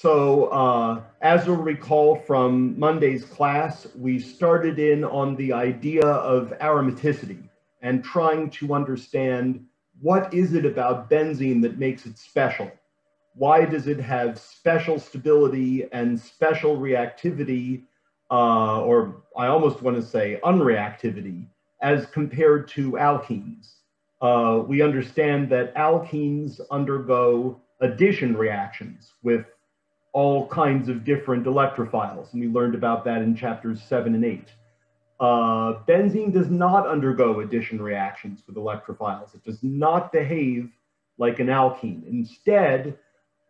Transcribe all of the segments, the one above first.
So uh, as you'll recall from Monday's class, we started in on the idea of aromaticity and trying to understand what is it about benzene that makes it special? Why does it have special stability and special reactivity, uh, or I almost want to say unreactivity, as compared to alkenes? Uh, we understand that alkenes undergo addition reactions with all kinds of different electrophiles, and we learned about that in chapters seven and eight. Uh, benzene does not undergo addition reactions with electrophiles. It does not behave like an alkene. Instead,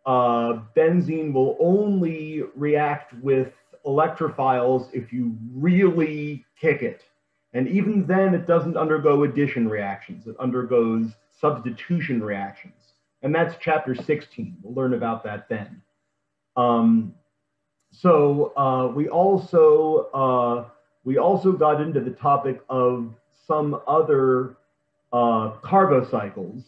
uh, benzene will only react with electrophiles if you really kick it. And even then, it doesn't undergo addition reactions. It undergoes substitution reactions. And that's chapter 16. We'll learn about that then. Um, so uh, we also uh, we also got into the topic of some other uh, carbocycles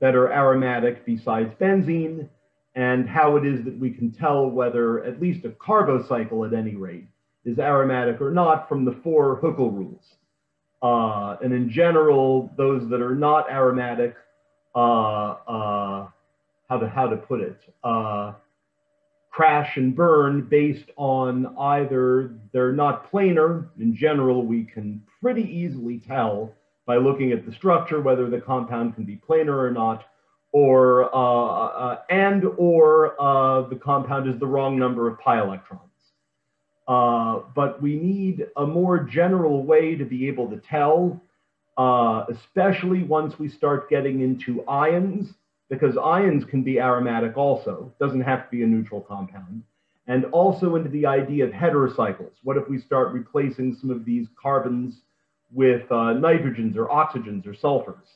that are aromatic besides benzene, and how it is that we can tell whether at least a carbocycle at any rate is aromatic or not from the four Huckel rules. Uh, and in general, those that are not aromatic, uh, uh, how to how to put it, uh, crash and burn based on either they're not planar. In general, we can pretty easily tell by looking at the structure whether the compound can be planar or not, or uh, uh, and or uh, the compound is the wrong number of pi electrons. Uh, but we need a more general way to be able to tell, uh, especially once we start getting into ions because ions can be aromatic also, doesn't have to be a neutral compound. And also into the idea of heterocycles. What if we start replacing some of these carbons with uh, nitrogens or oxygens or sulfurs?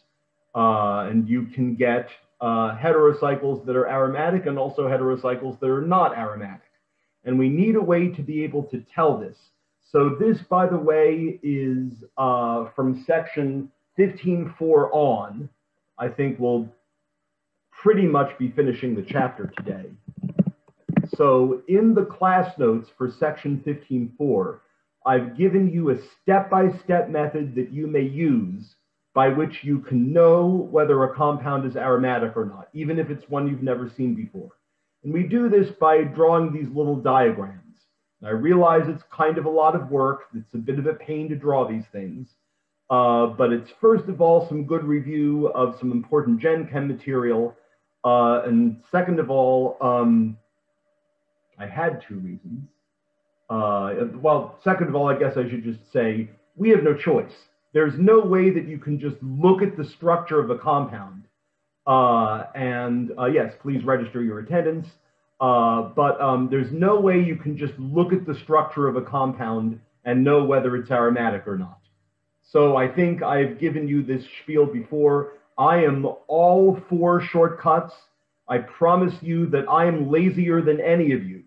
Uh, and you can get uh, heterocycles that are aromatic and also heterocycles that are not aromatic. And we need a way to be able to tell this. So this, by the way, is uh, from section 15.4 on. I think we'll pretty much be finishing the chapter today. So in the class notes for section 15.4, I've given you a step-by-step -step method that you may use by which you can know whether a compound is aromatic or not, even if it's one you've never seen before. And we do this by drawing these little diagrams. And I realize it's kind of a lot of work. It's a bit of a pain to draw these things. Uh, but it's first of all some good review of some important Gen Chem material uh, and second of all, um, I had two reasons. Uh, well, second of all, I guess I should just say we have no choice. There's no way that you can just look at the structure of a compound. Uh, and uh, yes, please register your attendance. Uh, but um, there's no way you can just look at the structure of a compound and know whether it's aromatic or not. So I think I've given you this spiel before. I am all for shortcuts. I promise you that I am lazier than any of you.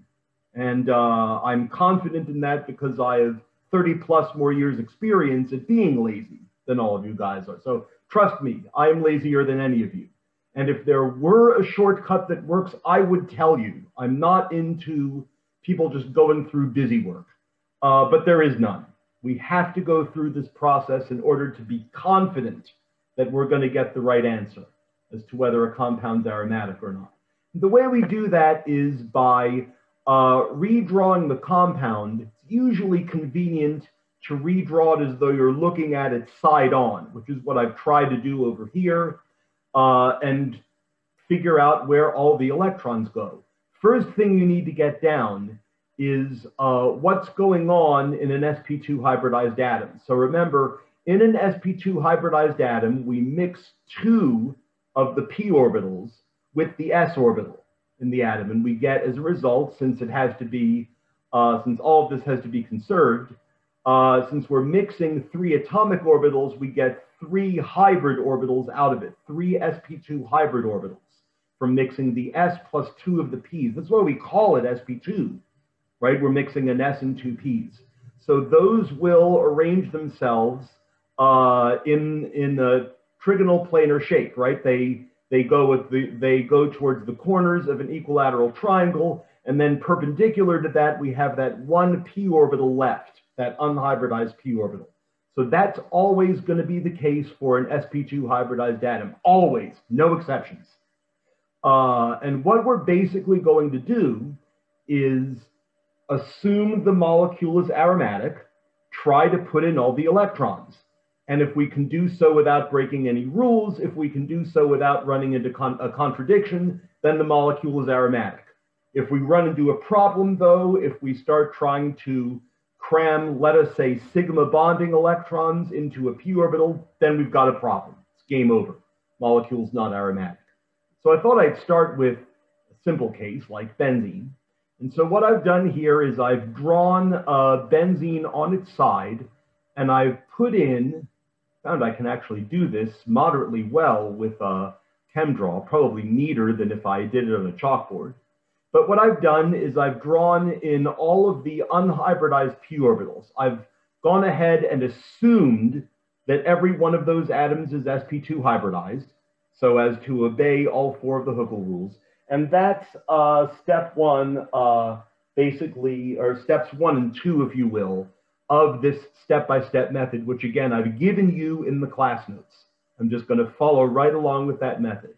And uh, I'm confident in that because I have 30 plus more years experience at being lazy than all of you guys are. So trust me, I am lazier than any of you. And if there were a shortcut that works, I would tell you. I'm not into people just going through busy work, uh, but there is none. We have to go through this process in order to be confident that we're going to get the right answer as to whether a compound's aromatic or not. The way we do that is by uh, redrawing the compound. It's usually convenient to redraw it as though you're looking at it side on, which is what I've tried to do over here, uh, and figure out where all the electrons go. First thing you need to get down is uh, what's going on in an sp2 hybridized atom. So remember, in an sp2 hybridized atom, we mix two of the p orbitals with the s orbital in the atom. And we get, as a result, since it has to be, uh, since all of this has to be conserved, uh, since we're mixing three atomic orbitals, we get three hybrid orbitals out of it, three sp2 hybrid orbitals from mixing the s plus two of the p's. That's why we call it sp2, right? We're mixing an s and two p's. So those will arrange themselves uh, in in the trigonal planar shape, right? They they go with the they go towards the corners of an equilateral triangle, And then perpendicular to that, we have that one p orbital left, that unhybridized p orbital. So that's always going to be the case for an sp2 hybridized atom, always, no exceptions. Uh, and what we're basically going to do is assume the molecule is aromatic, try to put in all the electrons. And if we can do so without breaking any rules, if we can do so without running into con a contradiction, then the molecule is aromatic. If we run into a problem though, if we start trying to cram, let us say, sigma bonding electrons into a p orbital, then we've got a problem. It's game over. Molecule's not aromatic. So I thought I'd start with a simple case like benzene. And so what I've done here is I've drawn uh, benzene on its side and I've put in, found I can actually do this moderately well with a ChemDraw, probably neater than if I did it on a chalkboard. But what I've done is I've drawn in all of the unhybridized p orbitals. I've gone ahead and assumed that every one of those atoms is sp2 hybridized, so as to obey all four of the Huckel rules. And that's uh, step one, uh, basically, or steps one and two, if you will, of this step-by-step -step method, which again, I've given you in the class notes. I'm just gonna follow right along with that method.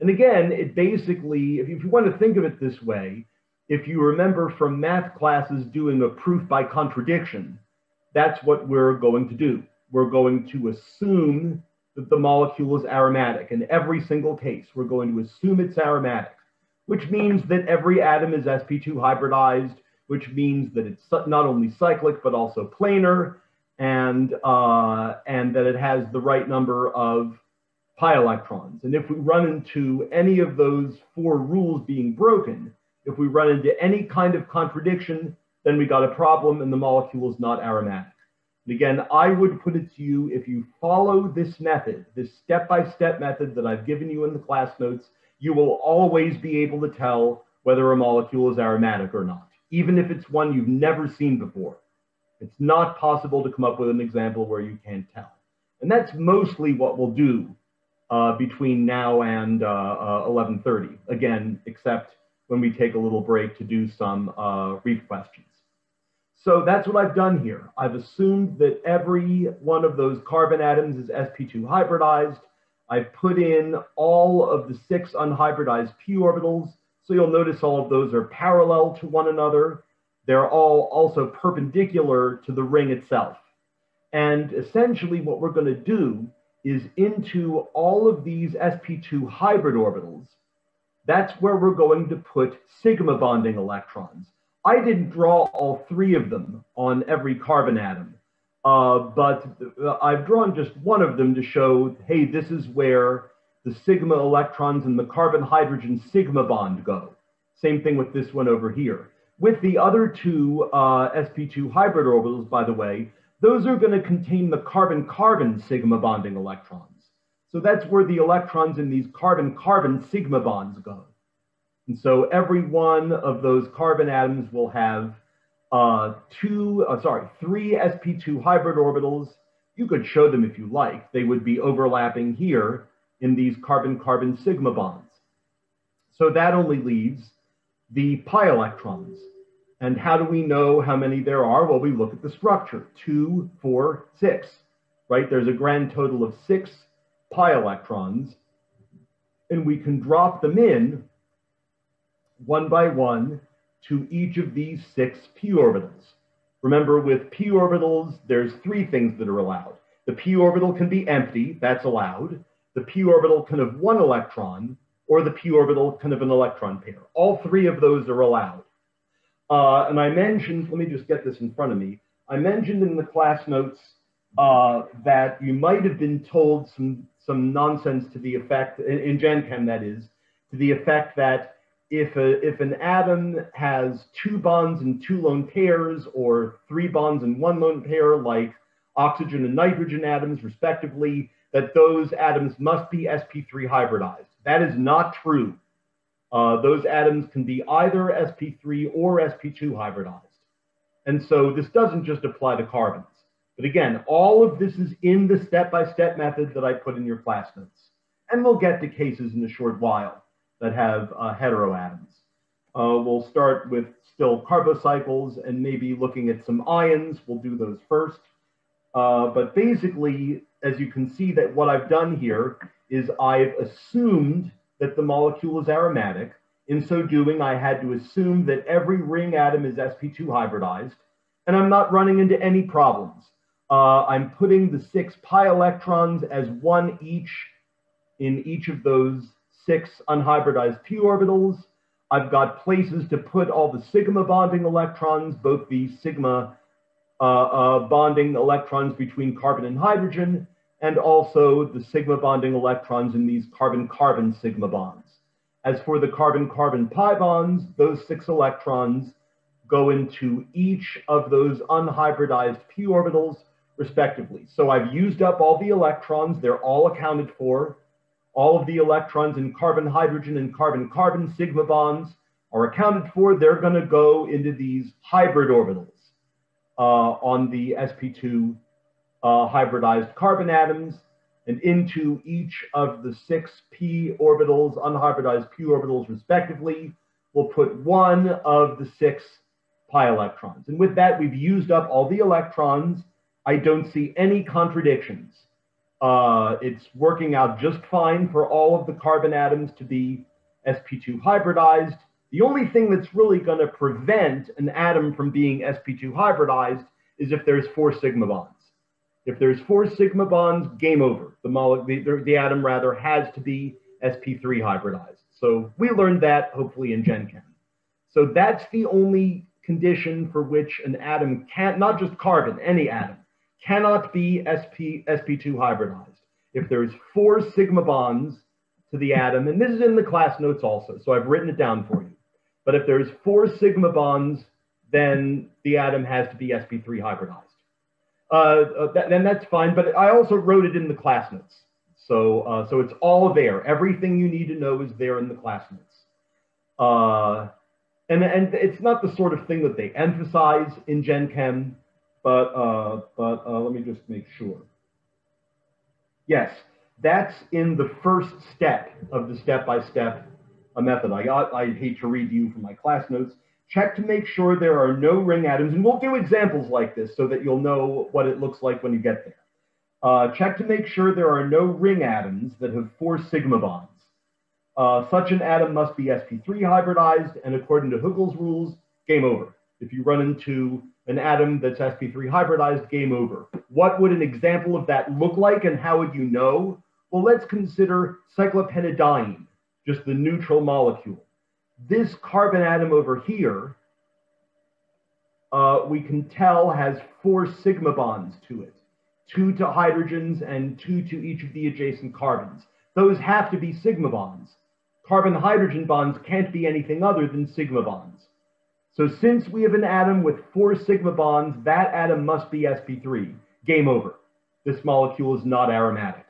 And again, it basically, if you, if you want to think of it this way, if you remember from math classes doing a proof by contradiction, that's what we're going to do. We're going to assume that the molecule is aromatic. In every single case, we're going to assume it's aromatic, which means that every atom is sp2 hybridized, which means that it's not only cyclic, but also planar, and, uh, and that it has the right number of pi electrons. And if we run into any of those four rules being broken, if we run into any kind of contradiction, then we got a problem and the molecule is not aromatic. And again, I would put it to you, if you follow this method, this step-by-step -step method that I've given you in the class notes, you will always be able to tell whether a molecule is aromatic or not, even if it's one you've never seen before. It's not possible to come up with an example where you can't tell. And that's mostly what we'll do uh, between now and uh, 11.30, uh, again, except when we take a little break to do some uh, read questions. So that's what I've done here. I've assumed that every one of those carbon atoms is sp2 hybridized. I've put in all of the six unhybridized p orbitals. So you'll notice all of those are parallel to one another. They're all also perpendicular to the ring itself. And essentially what we're going to do is into all of these sp2 hybrid orbitals, that's where we're going to put sigma bonding electrons. I didn't draw all three of them on every carbon atom, uh, but I've drawn just one of them to show, hey, this is where the sigma electrons and the carbon hydrogen sigma bond go. Same thing with this one over here. With the other two uh, sp2 hybrid orbitals, by the way, those are going to contain the carbon-carbon sigma bonding electrons. So that's where the electrons in these carbon-carbon sigma bonds go. And so every one of those carbon atoms will have uh, two, uh, sorry, three sp2 hybrid orbitals. You could show them if you like. They would be overlapping here in these carbon-carbon sigma bonds. So that only leaves the pi electrons. And how do we know how many there are? Well, we look at the structure, two, four, six, right? There's a grand total of six pi electrons, and we can drop them in one by one to each of these six p orbitals. Remember, with p orbitals, there's three things that are allowed. The p orbital can be empty, that's allowed. The p orbital can have one electron, or the p orbital can have an electron pair. All three of those are allowed. Uh, and I mentioned, let me just get this in front of me. I mentioned in the class notes uh, that you might have been told some, some nonsense to the effect, in, in Gen Chem that is, to the effect that if, a, if an atom has two bonds and two lone pairs or three bonds and one lone pair like oxygen and nitrogen atoms respectively, that those atoms must be sp3 hybridized. That is not true. Uh, those atoms can be either sp3 or sp2 hybridized. And so this doesn't just apply to carbons. But again, all of this is in the step-by-step -step method that I put in your class notes. And we'll get to cases in a short while that have uh, heteroatoms. Uh, we'll start with still carbocycles and maybe looking at some ions. We'll do those first. Uh, but basically, as you can see that what I've done here is I've assumed that the molecule is aromatic. In so doing, I had to assume that every ring atom is sp2 hybridized, and I'm not running into any problems. Uh, I'm putting the six pi electrons as one each in each of those six unhybridized p orbitals. I've got places to put all the sigma bonding electrons, both the sigma uh, uh, bonding electrons between carbon and hydrogen, and also the sigma bonding electrons in these carbon-carbon sigma bonds. As for the carbon-carbon pi bonds, those six electrons go into each of those unhybridized p orbitals respectively. So I've used up all the electrons, they're all accounted for. All of the electrons in carbon, hydrogen, and carbon, carbon sigma bonds are accounted for. They're going to go into these hybrid orbitals uh, on the sp2 uh, hybridized carbon atoms and into each of the six p orbitals, unhybridized p orbitals respectively. We'll put one of the six pi electrons. And with that, we've used up all the electrons. I don't see any contradictions. Uh, it's working out just fine for all of the carbon atoms to be sp2 hybridized. The only thing that's really going to prevent an atom from being sp2 hybridized is if there's four sigma bonds. If there's four sigma bonds, game over. The, the, the atom rather has to be sp3 hybridized. So we learned that hopefully in Gen Chem. So that's the only condition for which an atom can't, not just carbon, any atom, cannot be sp, sp2 hybridized. If there's four sigma bonds to the atom, and this is in the class notes also, so I've written it down for you. But if there's four sigma bonds, then the atom has to be sp3 hybridized. Uh, uh, then that's fine, but I also wrote it in the class notes. So, uh, so it's all there. Everything you need to know is there in the class notes. Uh, and, and it's not the sort of thing that they emphasize in Gen Chem, but, uh, but uh, let me just make sure. Yes, that's in the first step of the step-by-step -step method. I, I hate to read you from my class notes. Check to make sure there are no ring atoms, and we'll do examples like this so that you'll know what it looks like when you get there. Uh, check to make sure there are no ring atoms that have four sigma bonds. Uh, such an atom must be sp3 hybridized, and according to Huckel's rules, game over. If you run into an atom that's sp3 hybridized, game over. What would an example of that look like, and how would you know? Well, let's consider cyclopentadiene, just the neutral molecule. This carbon atom over here, uh, we can tell has four sigma bonds to it, two to hydrogens and two to each of the adjacent carbons. Those have to be sigma bonds carbon-hydrogen bonds can't be anything other than sigma bonds. So since we have an atom with four sigma bonds, that atom must be sp3. Game over. This molecule is not aromatic.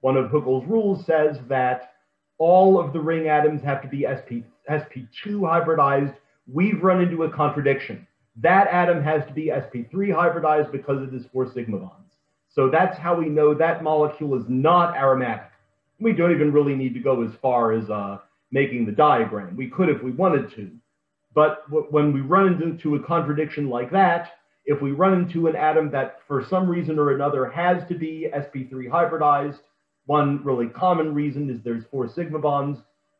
One of Huckel's rules says that all of the ring atoms have to be sp, sp2 hybridized. We've run into a contradiction. That atom has to be sp3 hybridized because it is four sigma bonds. So that's how we know that molecule is not aromatic we don't even really need to go as far as uh, making the diagram. We could if we wanted to. But when we run into a contradiction like that, if we run into an atom that for some reason or another has to be sp3 hybridized, one really common reason is there's four sigma bonds,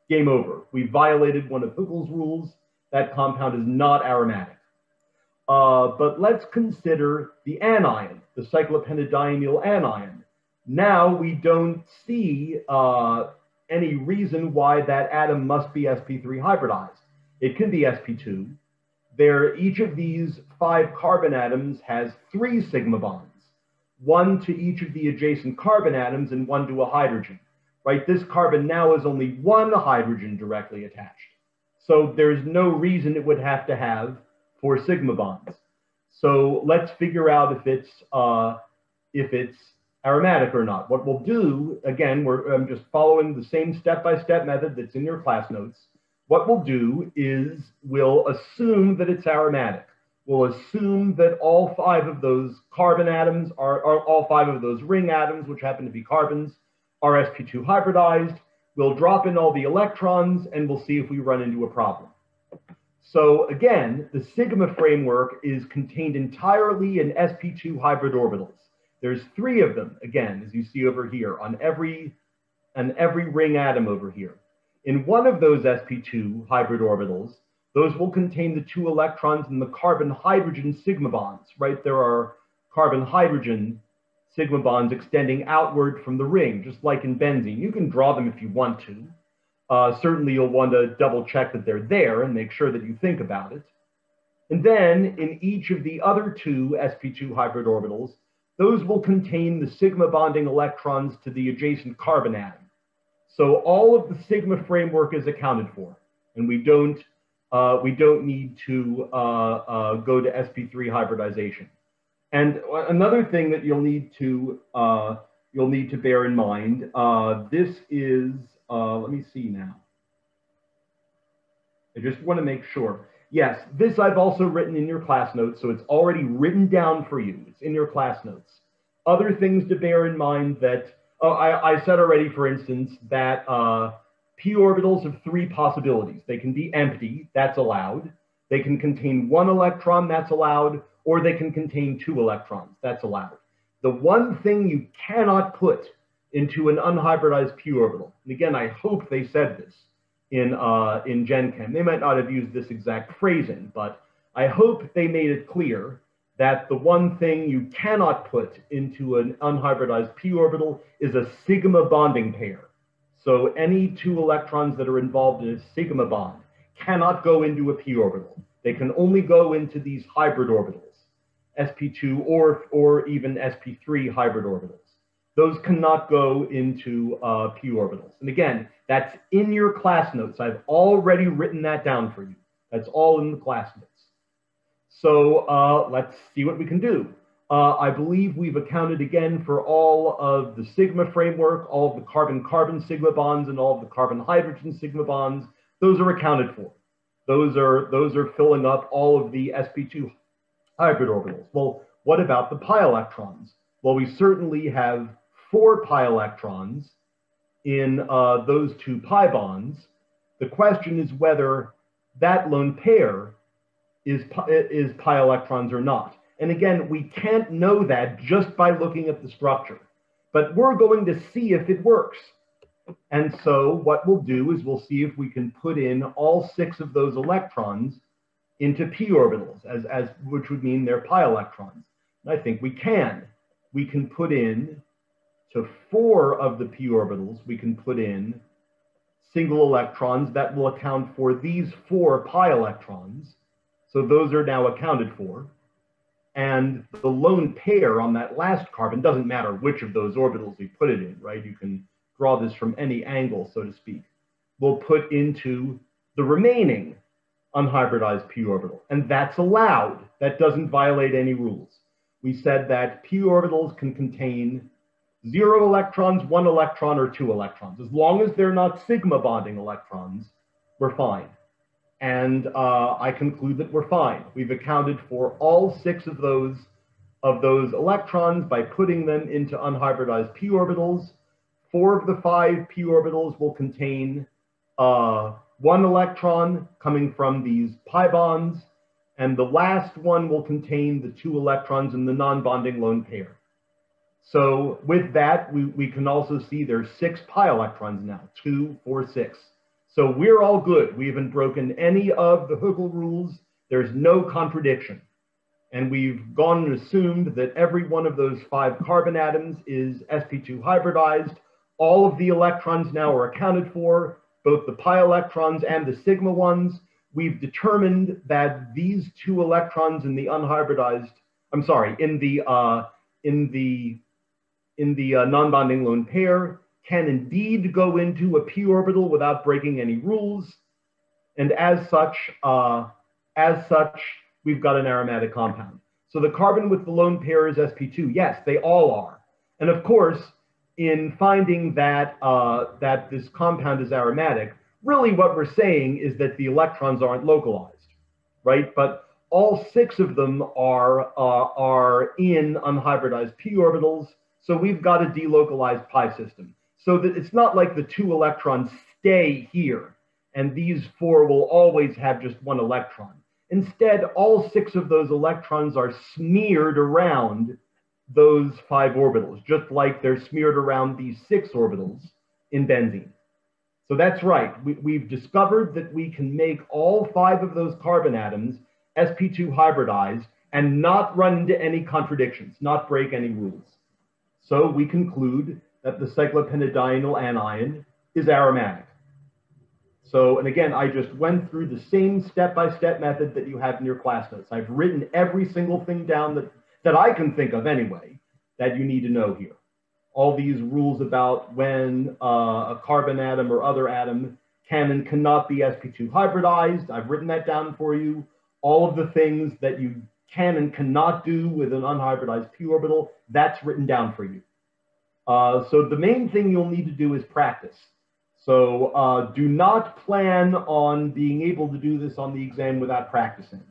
game over. We violated one of Huckel's rules. That compound is not aromatic. Uh, but let's consider the anion, the cyclopentadienyl anion now we don't see uh, any reason why that atom must be sp3 hybridized. It can be sp2. There, each of these five carbon atoms has three sigma bonds, one to each of the adjacent carbon atoms and one to a hydrogen, right? This carbon now is only one hydrogen directly attached. So there's no reason it would have to have four sigma bonds. So let's figure out if it's, uh, if it's aromatic or not. What we'll do, again, we're I'm just following the same step-by-step -step method that's in your class notes. What we'll do is we'll assume that it's aromatic. We'll assume that all five of those carbon atoms are, are all five of those ring atoms, which happen to be carbons, are sp2 hybridized. We'll drop in all the electrons and we'll see if we run into a problem. So again, the sigma framework is contained entirely in sp2 hybrid orbitals. There's three of them, again, as you see over here, on every, on every ring atom over here. In one of those sp2 hybrid orbitals, those will contain the two electrons in the carbon-hydrogen sigma bonds, right? There are carbon-hydrogen sigma bonds extending outward from the ring, just like in benzene. You can draw them if you want to. Uh, certainly you'll want to double check that they're there and make sure that you think about it. And then in each of the other two sp2 hybrid orbitals, those will contain the sigma bonding electrons to the adjacent carbon atom. So all of the sigma framework is accounted for, and we don't, uh, we don't need to uh, uh go to sp3 hybridization. And another thing that you'll need to uh, you'll need to bear in mind, uh, this is uh, let me see now. I just want to make sure. Yes, this I've also written in your class notes, so it's already written down for you. It's in your class notes. Other things to bear in mind that, oh, I, I said already, for instance, that uh, p orbitals have three possibilities. They can be empty, that's allowed. They can contain one electron, that's allowed, or they can contain two electrons, that's allowed. The one thing you cannot put into an unhybridized p orbital. And again, I hope they said this in, uh, in Gen Chem. They might not have used this exact phrasing, but I hope they made it clear that the one thing you cannot put into an unhybridized p orbital is a sigma bonding pair. So any two electrons that are involved in a sigma bond cannot go into a p orbital. They can only go into these hybrid orbitals, sp2 or, or even sp3 hybrid orbitals those cannot go into uh, p orbitals. And again, that's in your class notes. I've already written that down for you. That's all in the class notes. So uh, let's see what we can do. Uh, I believe we've accounted again for all of the sigma framework, all of the carbon-carbon sigma bonds and all of the carbon-hydrogen sigma bonds. Those are accounted for. Those are, those are filling up all of the sp2 hybrid orbitals. Well, what about the pi electrons? Well, we certainly have four pi electrons in uh, those two pi bonds. The question is whether that lone pair is, is pi electrons or not. And again, we can't know that just by looking at the structure, but we're going to see if it works. And so what we'll do is we'll see if we can put in all six of those electrons into p orbitals, as, as, which would mean they're pi electrons. And I think we can. We can put in to four of the p orbitals, we can put in single electrons that will account for these four pi electrons. So those are now accounted for. And the lone pair on that last carbon, doesn't matter which of those orbitals we put it in, right? You can draw this from any angle, so to speak. We'll put into the remaining unhybridized p orbital. And that's allowed. That doesn't violate any rules. We said that p orbitals can contain zero electrons, one electron, or two electrons. As long as they're not sigma bonding electrons, we're fine. And uh, I conclude that we're fine. We've accounted for all six of those of those electrons by putting them into unhybridized p orbitals. Four of the five p orbitals will contain uh, one electron coming from these pi bonds, and the last one will contain the two electrons in the non-bonding lone pair. So with that, we, we can also see there's six pi electrons now, two, four, six. So we're all good. We haven't broken any of the Huckel rules. There's no contradiction. And we've gone and assumed that every one of those five carbon atoms is sp2 hybridized. All of the electrons now are accounted for, both the pi electrons and the sigma ones. We've determined that these two electrons in the unhybridized, I'm sorry, in the, uh, in the in the uh, non-bonding lone pair can indeed go into a p orbital without breaking any rules. And as such, uh, as such, we've got an aromatic compound. So the carbon with the lone pair is sp2. Yes, they all are. And of course, in finding that, uh, that this compound is aromatic, really what we're saying is that the electrons aren't localized, right? But all six of them are, uh, are in unhybridized p orbitals. So we've got a delocalized pi system so that it's not like the two electrons stay here and these four will always have just one electron. Instead, all six of those electrons are smeared around those five orbitals, just like they're smeared around these six orbitals in benzene. So that's right. We, have discovered that we can make all five of those carbon atoms sp2 hybridized and not run into any contradictions, not break any rules. So we conclude that the cyclopentadienyl anion is aromatic. So, and again, I just went through the same step-by-step -step method that you have in your class notes. I've written every single thing down that, that I can think of anyway that you need to know here. All these rules about when uh, a carbon atom or other atom can and cannot be sp2 hybridized, I've written that down for you. All of the things that you can and cannot do with an unhybridized p orbital, that's written down for you. Uh, so the main thing you'll need to do is practice. So uh, do not plan on being able to do this on the exam without practicing.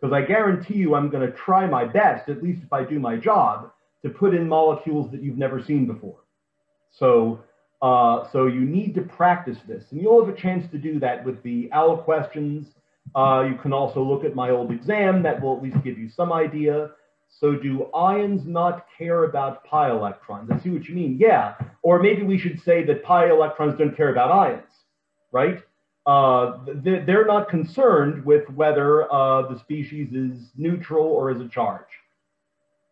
Because I guarantee you I'm going to try my best, at least if I do my job, to put in molecules that you've never seen before. So, uh, so you need to practice this. And you'll have a chance to do that with the OWL questions. Uh, you can also look at my old exam. That will at least give you some idea. So do ions not care about pi electrons? I see what you mean. Yeah. Or maybe we should say that pi electrons don't care about ions, right? Uh, they're not concerned with whether uh, the species is neutral or is a charge.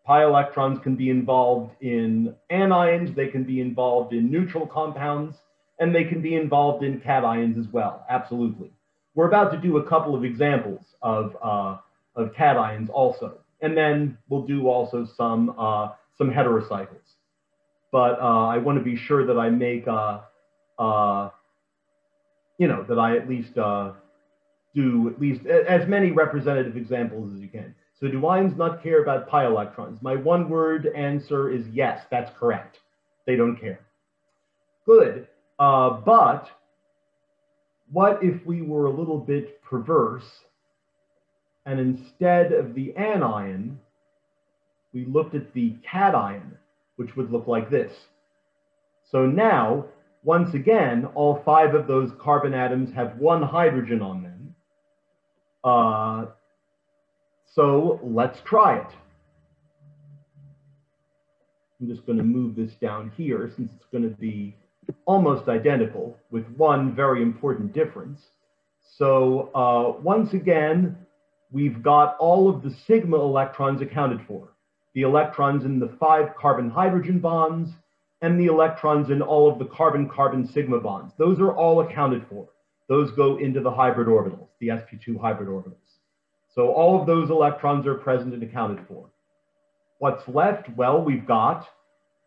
Pi electrons can be involved in anions, they can be involved in neutral compounds, and they can be involved in cations as well, absolutely. We're about to do a couple of examples of, uh, of cations also and then we'll do also some uh, some heterocycles. But uh, I want to be sure that I make, uh, uh, you know, that I at least uh, do at least as many representative examples as you can. So do ions not care about pi electrons? My one word answer is yes, that's correct. They don't care. Good, uh, but what if we were a little bit perverse and instead of the anion, we looked at the cation, which would look like this. So now, once again, all five of those carbon atoms have one hydrogen on them. Uh, so let's try it. I'm just going to move this down here since it's going to be almost identical with one very important difference. So uh, once again, we've got all of the sigma electrons accounted for. The electrons in the five carbon hydrogen bonds and the electrons in all of the carbon-carbon sigma bonds. Those are all accounted for. Those go into the hybrid orbitals, the sp2 hybrid orbitals. So all of those electrons are present and accounted for. What's left? Well, we've got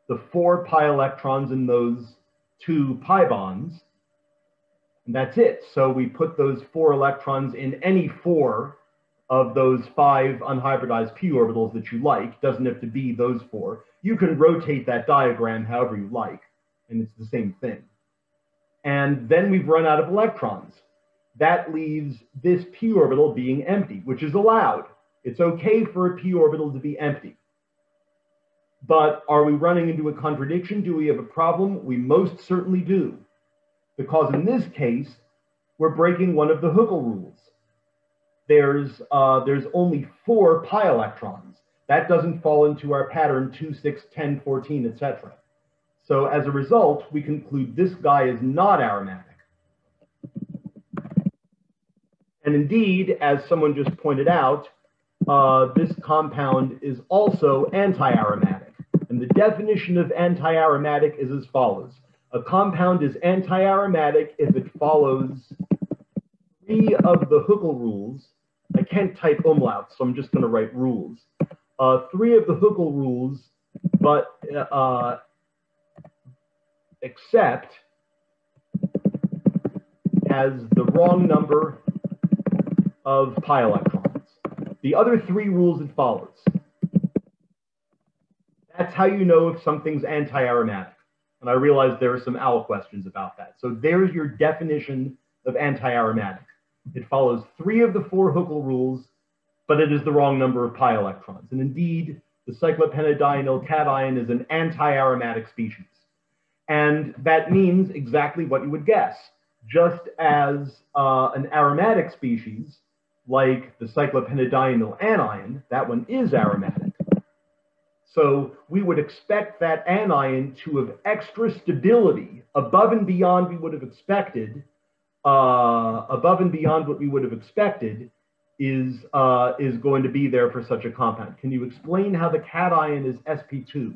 the four pi electrons in those two pi bonds, and that's it. So we put those four electrons in any four of those five unhybridized p orbitals that you like. Doesn't have to be those four. You can rotate that diagram however you like, and it's the same thing. And then we've run out of electrons. That leaves this p orbital being empty, which is allowed. It's okay for a p orbital to be empty. But are we running into a contradiction? Do we have a problem? We most certainly do. Because in this case, we're breaking one of the Huckel rules there's, uh, there's only four pi electrons. That doesn't fall into our pattern 2, 6, 10, 14, etc. So as a result, we conclude this guy is not aromatic. And indeed, as someone just pointed out, uh, this compound is also anti-aromatic. And the definition of anti-aromatic is as follows. A compound is anti-aromatic if it follows three of the Huckel rules I can't type umlaut, so I'm just going to write rules. Uh, three of the Huckel rules, but uh, except has the wrong number of pi electrons. The other three rules it follows. That's how you know if something's anti-aromatic. And I realize there are some OWL questions about that. So there's your definition of anti-aromatic. It follows three of the four Huckel rules, but it is the wrong number of pi electrons. And indeed, the cyclopentadienyl cation is an anti-aromatic species. And that means exactly what you would guess. just as uh, an aromatic species, like the cyclopentadienyl anion, that one is aromatic. So we would expect that anion to have extra stability above and beyond we would have expected, uh, above and beyond what we would have expected is, uh, is going to be there for such a compound. Can you explain how the cation is sp2?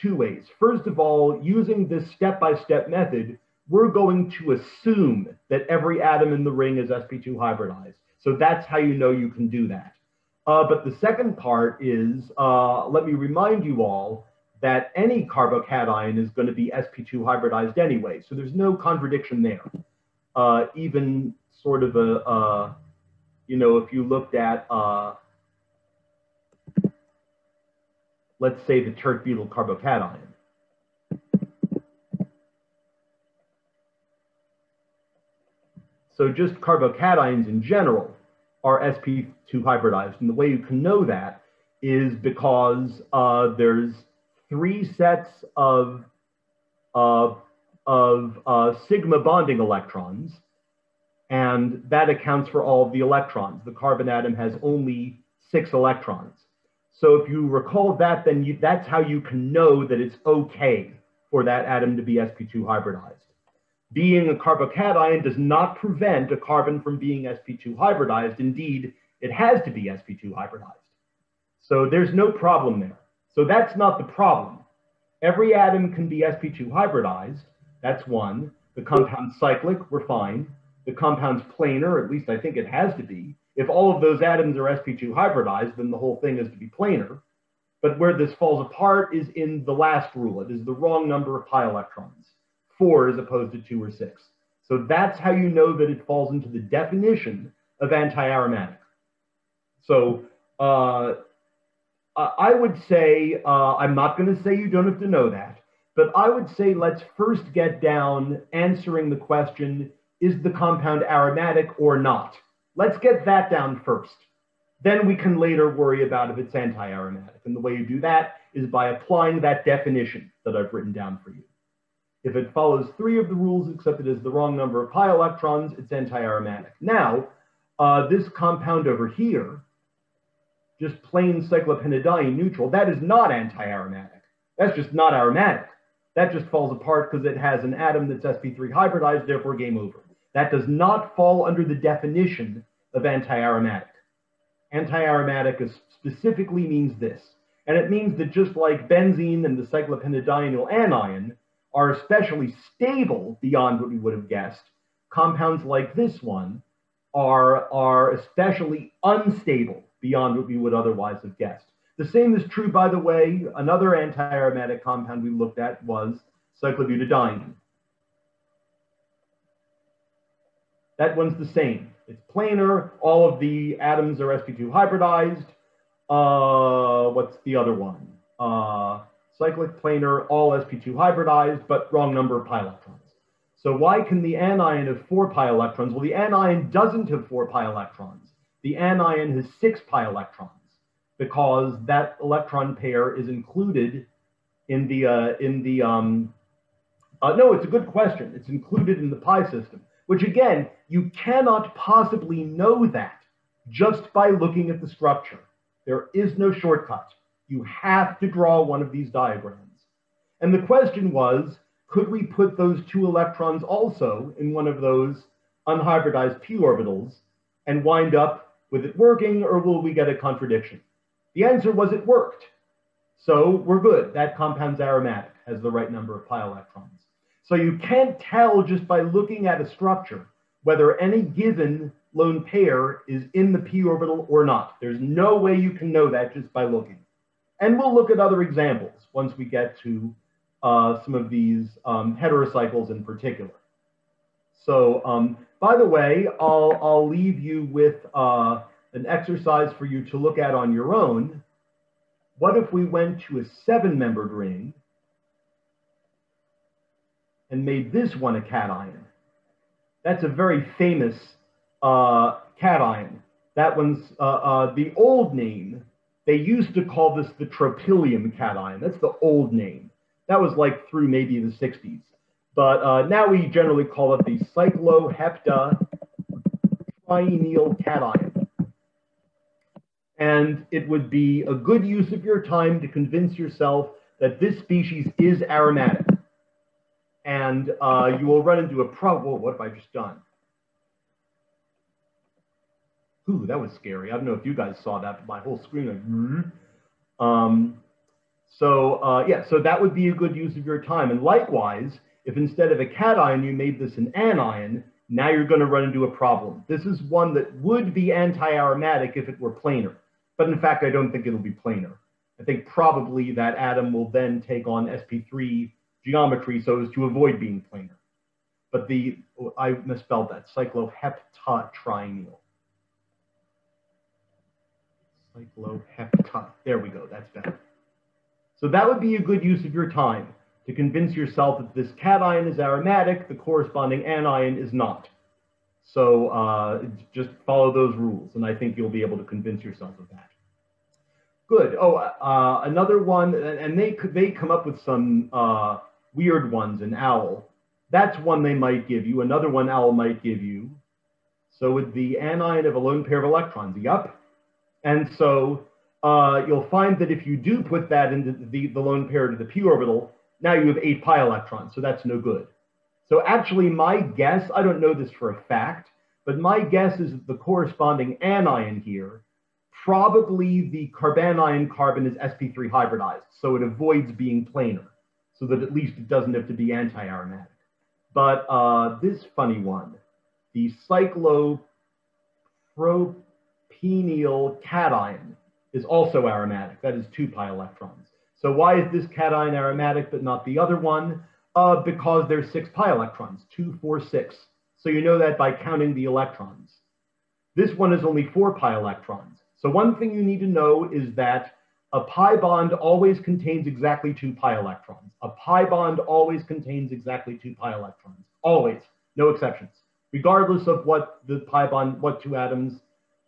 Two ways. First of all, using this step-by-step -step method, we're going to assume that every atom in the ring is sp2 hybridized. So that's how you know you can do that. Uh, but the second part is, uh, let me remind you all that any carbocation is going to be sp2 hybridized anyway. So there's no contradiction there. Uh, even sort of a, uh, you know, if you looked at, uh, let's say the tert butyl carbocation. So just carbocations in general are sp2 hybridized. And the way you can know that is because uh, there's three sets of, uh, of uh, sigma bonding electrons, and that accounts for all of the electrons. The carbon atom has only six electrons. So if you recall that, then you, that's how you can know that it's okay for that atom to be sp2 hybridized being a carbocation does not prevent a carbon from being sp2 hybridized. Indeed, it has to be sp2 hybridized. So there's no problem there. So that's not the problem. Every atom can be sp2 hybridized. That's one. The compound's cyclic, we're fine. The compound's planar, at least I think it has to be. If all of those atoms are sp2 hybridized, then the whole thing is to be planar. But where this falls apart is in the last rule. It is the wrong number of pi electrons four as opposed to two or six. So that's how you know that it falls into the definition of anti-aromatic. So uh, I would say, uh, I'm not going to say you don't have to know that, but I would say let's first get down answering the question, is the compound aromatic or not? Let's get that down first. Then we can later worry about if it's anti-aromatic. And the way you do that is by applying that definition that I've written down for you. If it follows three of the rules except it is the wrong number of pi electrons, it's anti-aromatic. Now, uh, this compound over here, just plain cyclopentadiene neutral, that is not anti-aromatic. That's just not aromatic. That just falls apart because it has an atom that's sp3 hybridized, therefore game over. That does not fall under the definition of anti-aromatic. Anti-aromatic specifically means this. And it means that just like benzene and the cyclopentadienyl anion, are especially stable beyond what we would have guessed. Compounds like this one are, are especially unstable beyond what we would otherwise have guessed. The same is true, by the way, another anti-aromatic compound we looked at was cyclobutadiene. That one's the same. It's planar. All of the atoms are sp2 hybridized. Uh, what's the other one? Uh, cyclic planar, all sp2 hybridized, but wrong number of pi electrons. So why can the anion have four pi electrons? Well, the anion doesn't have four pi electrons. The anion has six pi electrons because that electron pair is included in the, uh, in the um, uh, no, it's a good question. It's included in the pi system, which again, you cannot possibly know that just by looking at the structure. There is no shortcut. You have to draw one of these diagrams. And the question was, could we put those two electrons also in one of those unhybridized p orbitals and wind up with it working, or will we get a contradiction? The answer was it worked. So we're good. That compound's aromatic, has the right number of pi electrons. So you can't tell just by looking at a structure whether any given lone pair is in the p orbital or not. There's no way you can know that just by looking. And we'll look at other examples once we get to uh, some of these um, heterocycles in particular. So um, by the way, I'll, I'll leave you with uh, an exercise for you to look at on your own. What if we went to a seven-membered ring and made this one a cation? That's a very famous uh, cation. That one's uh, uh, the old name they used to call this the tropylium cation. That's the old name. That was like through maybe the 60s. But uh, now we generally call it the cyclohepta triennyl cation. And it would be a good use of your time to convince yourself that this species is aromatic. And uh, you will run into a problem. What have I just done? Ooh, that was scary. I don't know if you guys saw that, but my whole screen like, mm-hmm. um, so uh, yeah, so that would be a good use of your time. And likewise, if instead of a cation, you made this an anion, now you're going to run into a problem. This is one that would be anti-aromatic if it were planar. But in fact, I don't think it'll be planar. I think probably that atom will then take on sp3 geometry so as to avoid being planar. But the, I misspelled that, cycloheptatrienyl. Cyclohepta, there we go, that's better. So that would be a good use of your time to convince yourself that this cation is aromatic, the corresponding anion is not. So uh, just follow those rules, and I think you'll be able to convince yourself of that. Good. Oh, uh, another one, and they they come up with some uh, weird ones An OWL. That's one they might give you. Another one OWL might give you. So with the anion of a lone pair of electrons, yep. And so uh, you'll find that if you do put that into the, the lone pair to the p orbital, now you have eight pi electrons, so that's no good. So actually my guess, I don't know this for a fact, but my guess is that the corresponding anion here, probably the carbanion carbon is sp3 hybridized, so it avoids being planar, so that at least it doesn't have to be anti-aromatic. But uh, this funny one, the cyclopropenyl cation is also aromatic, that is two pi electrons. So why is this cation aromatic but not the other one? Uh, because there's six pi electrons, two, four, six. So you know that by counting the electrons. This one is only four pi electrons. So one thing you need to know is that a pi bond always contains exactly two pi electrons. A pi bond always contains exactly two pi electrons. Always, no exceptions. Regardless of what the pi bond, what two atoms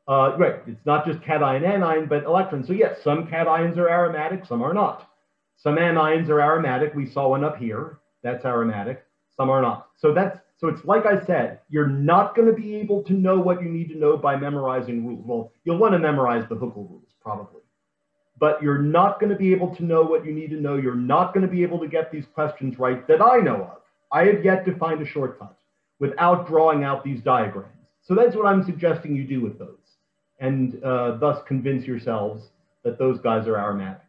uh, right, it's not just cation anion, but electrons. So yes, some cations are aromatic, some are not. Some anions are aromatic. We saw one up here. That's aromatic. Some are not. So that's so it's like I said, you're not going to be able to know what you need to know by memorizing rules. Well, you'll want to memorize the Huckel rules probably, but you're not going to be able to know what you need to know. You're not going to be able to get these questions right that I know of. I have yet to find a shortcut without drawing out these diagrams. So that's what I'm suggesting you do with those and uh, thus convince yourselves that those guys are aromatic.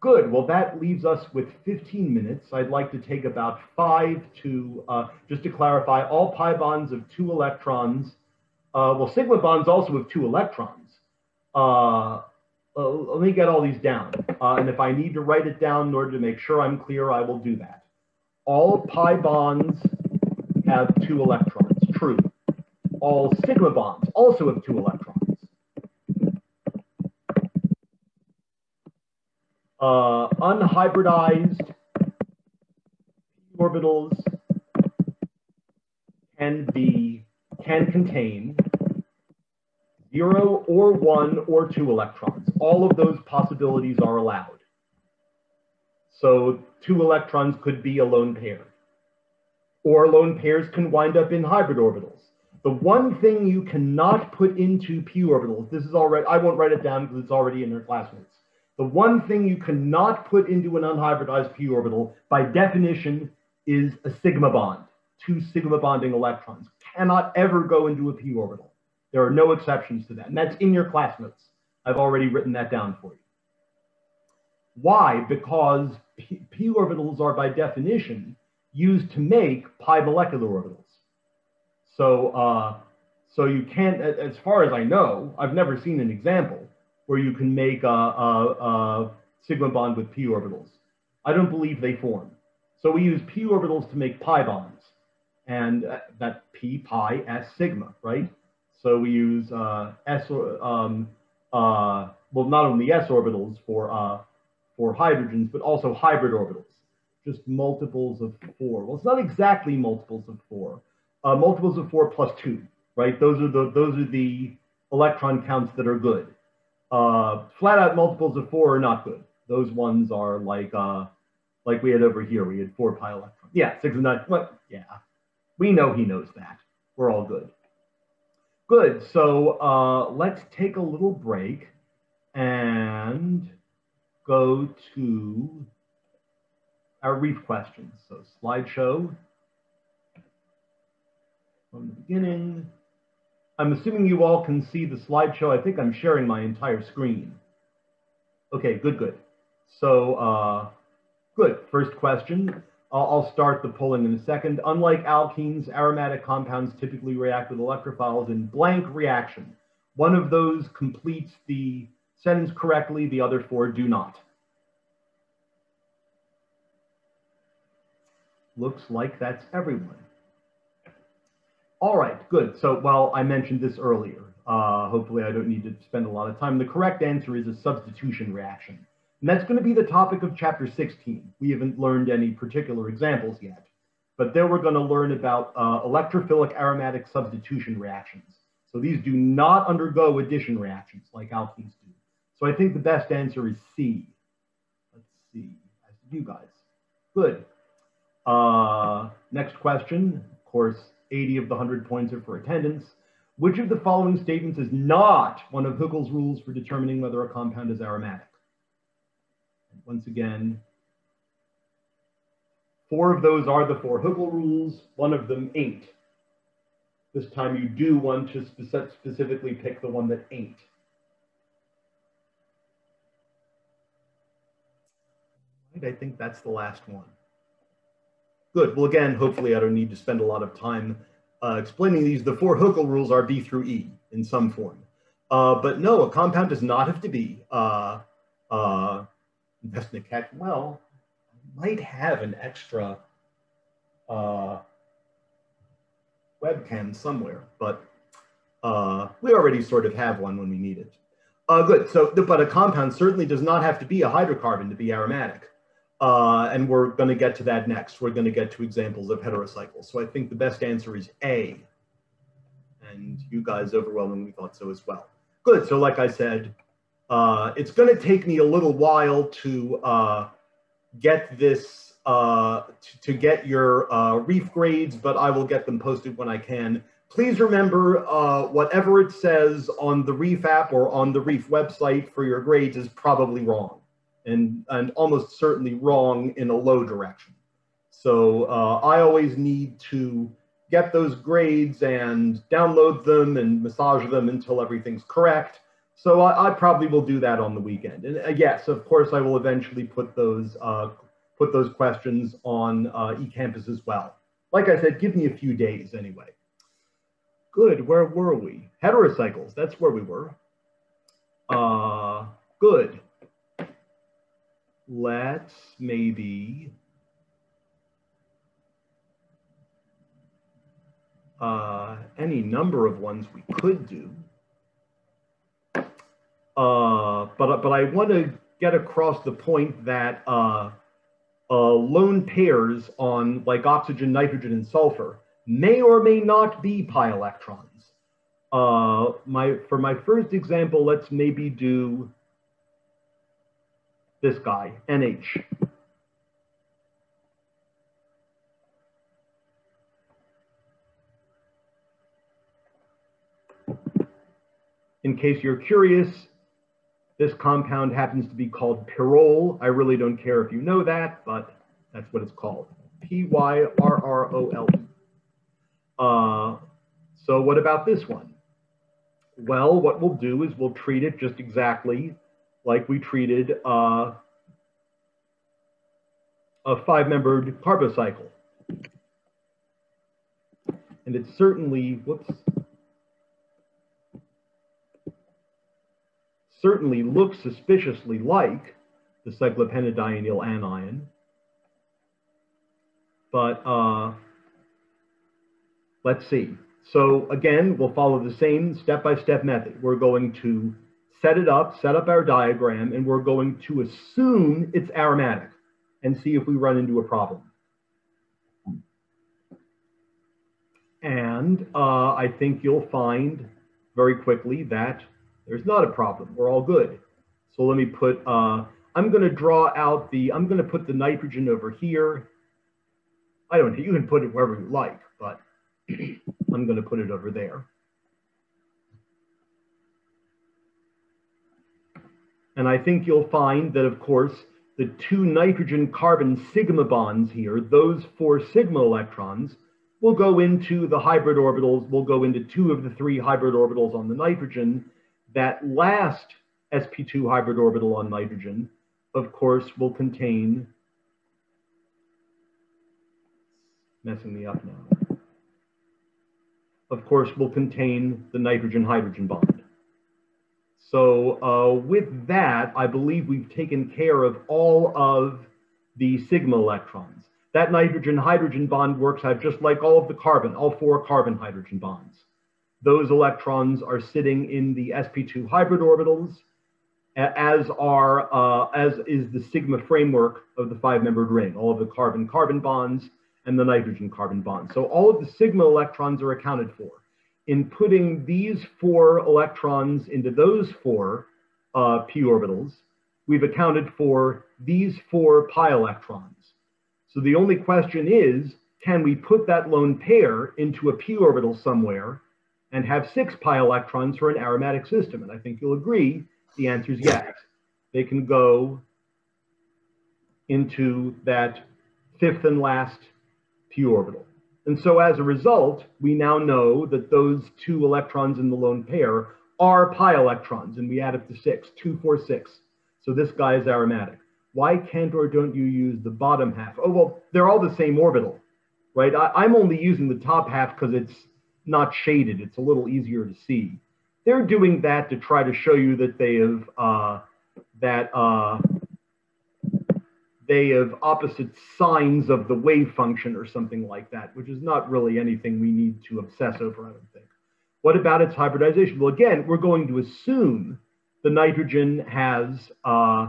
Good, well that leaves us with 15 minutes. I'd like to take about five to, uh, just to clarify, all pi bonds of two electrons, uh, well sigma bonds also have two electrons. Uh, uh, let me get all these down. Uh, and if I need to write it down in order to make sure I'm clear, I will do that. All pi bonds have two electrons, true all sigma bonds also have two electrons. Uh, unhybridized orbitals can be can contain zero or one or two electrons. All of those possibilities are allowed. So two electrons could be a lone pair. Or lone pairs can wind up in hybrid orbitals. The one thing you cannot put into p orbitals, this is already, I won't write it down because it's already in your class notes. The one thing you cannot put into an unhybridized p orbital by definition is a sigma bond. Two sigma bonding electrons cannot ever go into a p orbital. There are no exceptions to that. And that's in your class notes. I've already written that down for you. Why? Because p, p orbitals are by definition used to make pi molecular orbitals. So, uh, so you can't, as far as I know, I've never seen an example where you can make a, a, a sigma bond with p orbitals. I don't believe they form. So we use p orbitals to make pi bonds, and that p pi s sigma, right? So we use uh, s, um, uh, well, not only s orbitals for uh, for hydrogens, but also hybrid orbitals, just multiples of four. Well, it's not exactly multiples of four, uh, multiples of four plus two, right? Those are the those are the electron counts that are good. Uh, flat out multiples of four are not good. Those ones are like uh, like we had over here. We had four pi electrons. Yeah, six and nine. What? Yeah, we know he knows that. We're all good. Good. So uh, let's take a little break and go to our reef questions. So slideshow from the beginning. I'm assuming you all can see the slideshow. I think I'm sharing my entire screen. Okay, good, good. So, uh, good. First question. I'll, I'll start the polling in a second. Unlike alkenes, aromatic compounds typically react with electrophiles in blank reaction. One of those completes the sentence correctly, the other four do not. Looks like that's everyone. All right, good. So, well, I mentioned this earlier. Uh, hopefully I don't need to spend a lot of time. The correct answer is a substitution reaction. And that's going to be the topic of chapter 16. We haven't learned any particular examples yet, but there we're going to learn about uh, electrophilic aromatic substitution reactions. So these do not undergo addition reactions like alkenes do. So I think the best answer is C. Let's see, as you guys. Good. Uh, next question, of course, 80 of the 100 points are for attendance. Which of the following statements is not one of Huckel's rules for determining whether a compound is aromatic? Once again, four of those are the four Huckel rules, one of them ain't. This time you do want to spe specifically pick the one that ain't. I think that's the last one. Good. Well, again, hopefully I don't need to spend a lot of time uh, explaining these. The four Huckel rules are B through E in some form. Uh, but no, a compound does not have to be uh, uh, catch. Well, I might have an extra uh, webcam somewhere, but uh, we already sort of have one when we need it. Uh, good. So, but a compound certainly does not have to be a hydrocarbon to be aromatic. Uh, and we're going to get to that next. We're going to get to examples of heterocycles. So I think the best answer is A. And you guys overwhelmingly thought so as well. Good. So like I said, uh, it's going to take me a little while to uh, get this, uh, to, get your uh, reef grades, but I will get them posted when I can. Please remember, uh, whatever it says on the Reef app or on the Reef website for your grades is probably wrong and, and almost certainly wrong in a low direction. So uh, I always need to get those grades and download them and massage them until everything's correct. So I, I probably will do that on the weekend. And uh, yes, of course, I will eventually put those uh, put those questions on uh, eCampus as well. Like I said, give me a few days anyway. Good, where were we? Heterocycles, that's where we were. Uh, good let's maybe uh, any number of ones we could do. Uh, but, but I want to get across the point that uh, uh, lone pairs on like oxygen, nitrogen, and sulfur may or may not be pi electrons. Uh, my, for my first example, let's maybe do this guy, NH. In case you're curious, this compound happens to be called pyrrole. I really don't care if you know that, but that's what it's called. P-Y-R-R-O-L-E. Uh, so what about this one? Well, what we'll do is we'll treat it just exactly like we treated uh, a five-membered carbocycle. And it certainly, whoops, certainly looks suspiciously like the cyclopentadienyl anion. But uh, let's see. So again, we'll follow the same step-by-step -step method. We're going to set it up, set up our diagram, and we're going to assume it's aromatic and see if we run into a problem. And uh, I think you'll find very quickly that there's not a problem. We're all good. So let me put, uh, I'm going to draw out the, I'm going to put the nitrogen over here. I don't, you can put it wherever you like, but I'm going to put it over there. And I think you'll find that, of course, the two nitrogen carbon sigma bonds here, those four sigma electrons, will go into the hybrid orbitals, will go into two of the three hybrid orbitals on the nitrogen. That last sp2 hybrid orbital on nitrogen, of course, will contain, messing me up now, of course, will contain the nitrogen-hydrogen bond. So uh, with that, I believe we've taken care of all of the sigma electrons. That nitrogen-hydrogen bond works out just like all of the carbon, all four carbon-hydrogen bonds. Those electrons are sitting in the sp2 hybrid orbitals, as are uh, as is the sigma framework of the five-membered ring, all of the carbon-carbon bonds and the nitrogen-carbon bonds. So all of the sigma electrons are accounted for in putting these four electrons into those four uh, p orbitals, we've accounted for these four pi electrons. So the only question is, can we put that lone pair into a p orbital somewhere and have six pi electrons for an aromatic system? And I think you'll agree the answer is yes. They can go into that fifth and last p orbital. And so as a result, we now know that those two electrons in the lone pair are pi electrons, and we add up to six, two, four, six. So this guy is aromatic. Why can't or don't you use the bottom half? Oh, well, they're all the same orbital, right? I, am only using the top half because it's not shaded. It's a little easier to see. They're doing that to try to show you that they have, uh, that uh, they have opposite signs of the wave function or something like that, which is not really anything we need to obsess over, I don't think. What about its hybridization? Well, again, we're going to assume the nitrogen has, uh,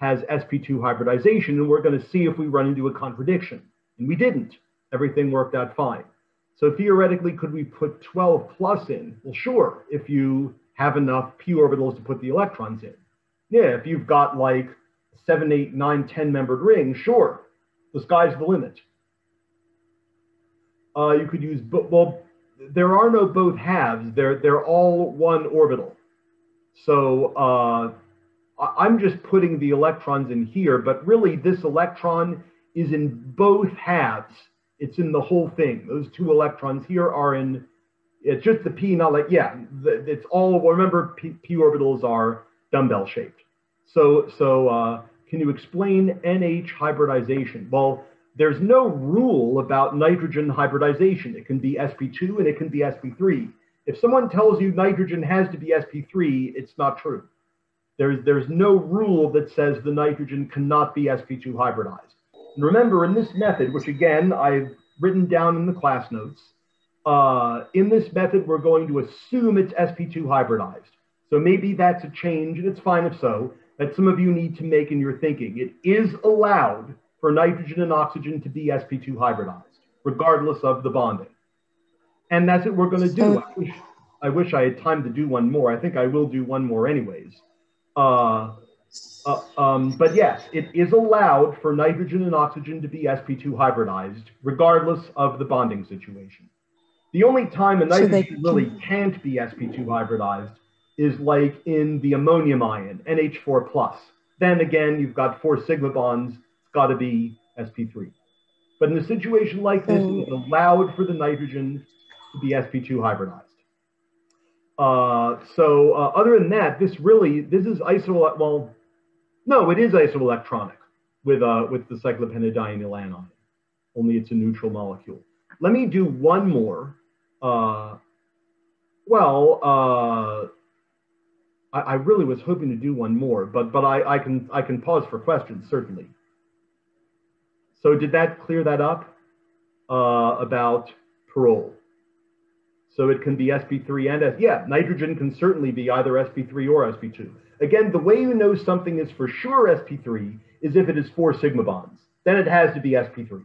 has sp2 hybridization, and we're going to see if we run into a contradiction. And we didn't. Everything worked out fine. So theoretically, could we put 12 plus in? Well, sure, if you have enough p orbitals to put the electrons in. Yeah, if you've got like seven, eight, nine, 10 membered ring, sure, the sky's the limit. Uh, you could use, well, there are no both halves. They're, they're all one orbital. So uh, I'm just putting the electrons in here, but really this electron is in both halves. It's in the whole thing. Those two electrons here are in, it's just the p, not like, yeah, it's all, remember p, p orbitals are dumbbell shaped. So, so uh, can you explain NH hybridization? Well, there's no rule about nitrogen hybridization. It can be sp2 and it can be sp3. If someone tells you nitrogen has to be sp3, it's not true. There's, there's no rule that says the nitrogen cannot be sp2 hybridized. And remember, in this method, which again, I've written down in the class notes, uh, in this method, we're going to assume it's sp2 hybridized. So maybe that's a change, and it's fine if so that some of you need to make in your thinking. It is allowed for nitrogen and oxygen to be sp2 hybridized, regardless of the bonding. And that's what we're going to do. I wish, I wish I had time to do one more. I think I will do one more anyways. Uh, uh, um, but yes, it is allowed for nitrogen and oxygen to be sp2 hybridized, regardless of the bonding situation. The only time a nitrogen so really can't be sp2 hybridized is like in the ammonium ion, NH4 plus. Then again, you've got four sigma bonds, it's got to be sp3. But in a situation like this, it's allowed for the nitrogen to be sp2 hybridized. Uh, so uh, other than that, this really, this is iso, well, no, it is isoelectronic with, uh, with the cyclopentadienyl anion, only it's a neutral molecule. Let me do one more. Uh, well, uh, I, I, really was hoping to do one more, but but I, I can I can pause for questions certainly. So did that clear that up uh, about pyrrole? So it can be sp3 and S. Yeah, nitrogen can certainly be either sp3 or sp2. Again, the way you know something is for sure sp3 is if it is four sigma bonds. Then it has to be sp3.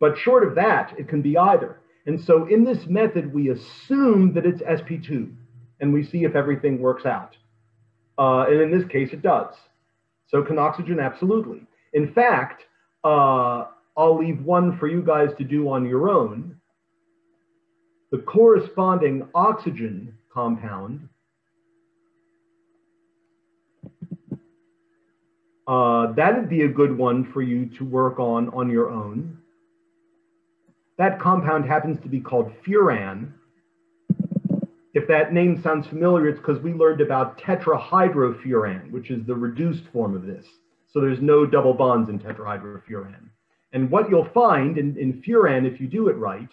But short of that, it can be either. And so in this method, we assume that it's sp2 and we see if everything works out. Uh, and in this case, it does. So can oxygen? Absolutely. In fact, uh, I'll leave one for you guys to do on your own. The corresponding oxygen compound uh, that'd be a good one for you to work on on your own. That compound happens to be called furan. If that name sounds familiar, it's because we learned about tetrahydrofuran, which is the reduced form of this. So there's no double bonds in tetrahydrofuran. And what you'll find in, in furan, if you do it right,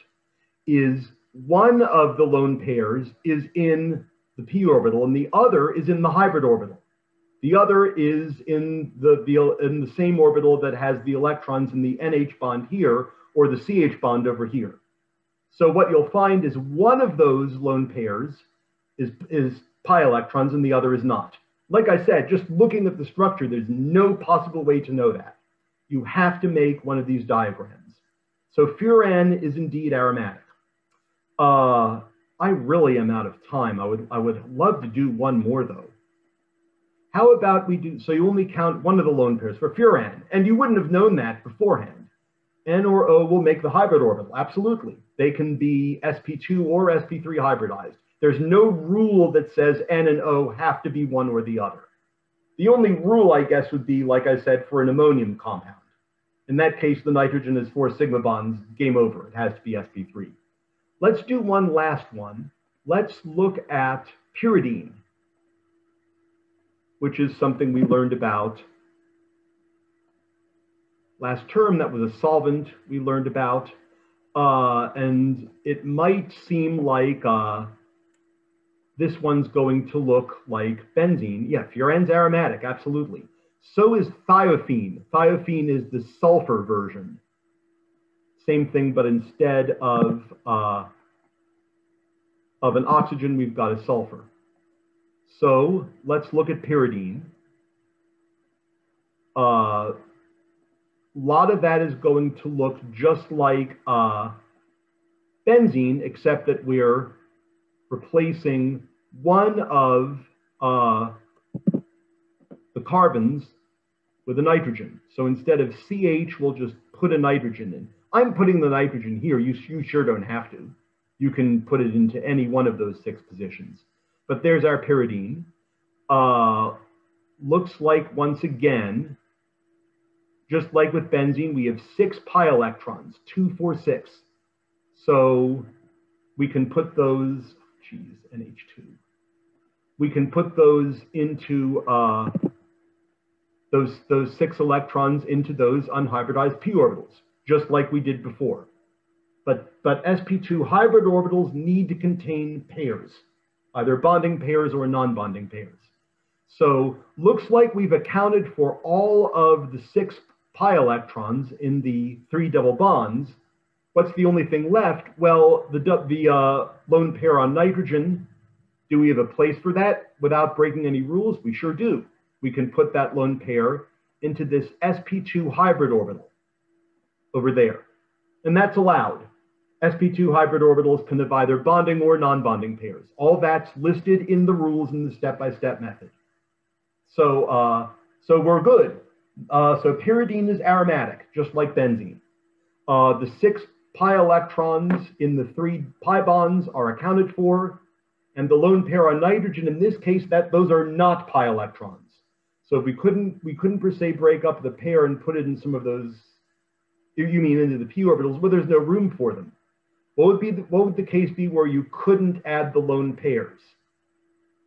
is one of the lone pairs is in the p orbital and the other is in the hybrid orbital. The other is in the, the, in the same orbital that has the electrons in the NH bond here or the CH bond over here. So what you'll find is one of those lone pairs is, is pi electrons and the other is not. Like I said, just looking at the structure, there's no possible way to know that. You have to make one of these diagrams. So furan is indeed aromatic. Uh, I really am out of time. I would, I would love to do one more though. How about we do, so you only count one of the lone pairs for furan, and you wouldn't have known that beforehand. N or O will make the hybrid orbital, absolutely. They can be sp2 or sp3 hybridized. There's no rule that says N and O have to be one or the other. The only rule, I guess, would be, like I said, for an ammonium compound. In that case, the nitrogen is four sigma bonds, game over. It has to be sp3. Let's do one last one. Let's look at pyridine, which is something we learned about last term that was a solvent we learned about. Uh, and it might seem like uh, this one's going to look like benzene. Yeah, furan's aromatic, absolutely. So is thiophene. Thiophene is the sulfur version. Same thing, but instead of, uh, of an oxygen, we've got a sulfur. So let's look at pyridine. Uh, lot of that is going to look just like uh, benzene, except that we're replacing one of uh, the carbons with a nitrogen. So instead of CH, we'll just put a nitrogen in. I'm putting the nitrogen here. You, you sure don't have to. You can put it into any one of those six positions. But there's our pyridine. Uh, looks like, once again, just like with benzene, we have six pi electrons, two, four, six. So we can put those, geez, NH2. We can put those into uh, those, those six electrons into those unhybridized p orbitals, just like we did before. But, but sp2 hybrid orbitals need to contain pairs, either bonding pairs or non-bonding pairs. So looks like we've accounted for all of the six pi electrons in the three double bonds, what's the only thing left? Well, the, the uh, lone pair on nitrogen, do we have a place for that without breaking any rules? We sure do. We can put that lone pair into this sp2 hybrid orbital over there. And that's allowed. sp2 hybrid orbitals can have either bonding or non-bonding pairs. All that's listed in the rules in the step-by-step -step method. So, uh, so we're good. Uh, so pyridine is aromatic, just like benzene. Uh, the six pi electrons in the three pi bonds are accounted for, and the lone pair on nitrogen, in this case, that those are not pi electrons. So we couldn't we couldn't per se break up the pair and put it in some of those. You mean into the p orbitals, where there's no room for them. What would be the, what would the case be where you couldn't add the lone pairs?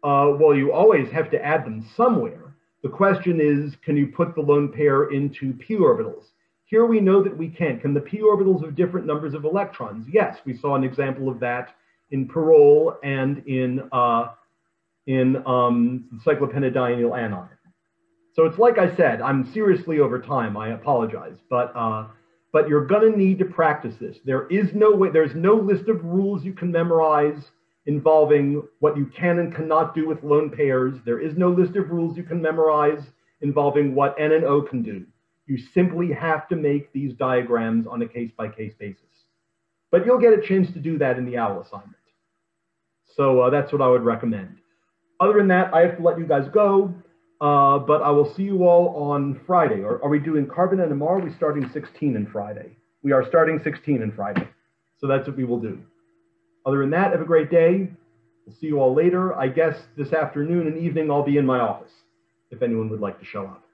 Uh, well, you always have to add them somewhere. The question is, can you put the lone pair into p orbitals? Here we know that we can. Can the p orbitals have different numbers of electrons? Yes, we saw an example of that in pyrrole and in, uh, in um, cyclopentadienyl anion. So it's like I said, I'm seriously over time, I apologize, but, uh, but you're gonna need to practice this. There is no way, there's no list of rules you can memorize involving what you can and cannot do with lone pairs. There is no list of rules you can memorize involving what N and O can do. You simply have to make these diagrams on a case-by-case -case basis. But you'll get a chance to do that in the OWL assignment. So uh, that's what I would recommend. Other than that, I have to let you guys go. Uh, but I will see you all on Friday. Are, are we doing carbon NMR? Are we starting 16 and Friday? We are starting 16 and Friday. So that's what we will do. Other than that, have a great day. We'll see you all later. I guess this afternoon and evening I'll be in my office if anyone would like to show up.